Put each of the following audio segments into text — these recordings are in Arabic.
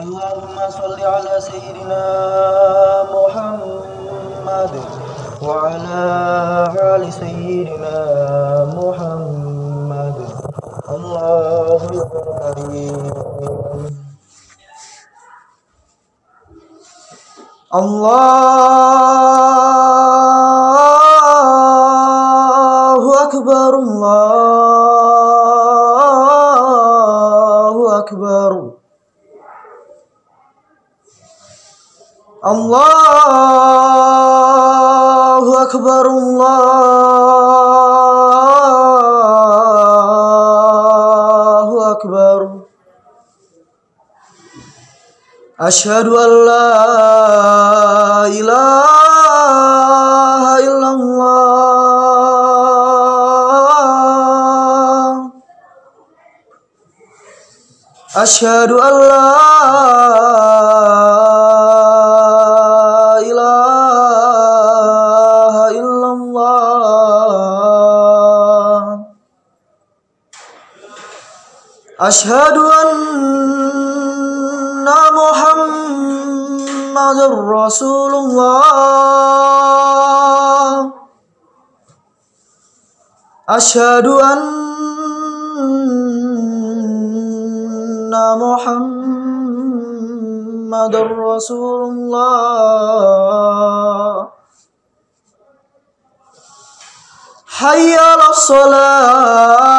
اللهم صل على سيدنا محمد وعلى آل سيدنا محمد. الله كريم Allahu Akbar, Allahu Akbar. Allahu Akbar, Allahu Ashadu an la ilaha illallah. Ashadu an la ilaha illallah. Ashadu an محمد رسول الله أشهد أن محمد رسول الله حي على الصلاة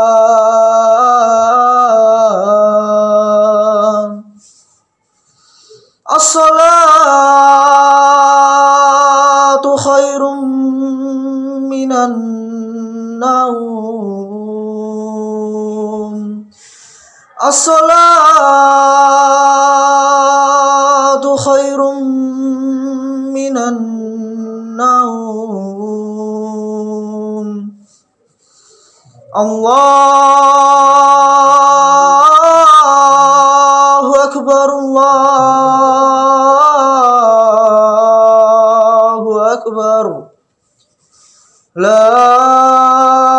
خير من النوم. الصلاة خير من النوم. الله أكبر الله 了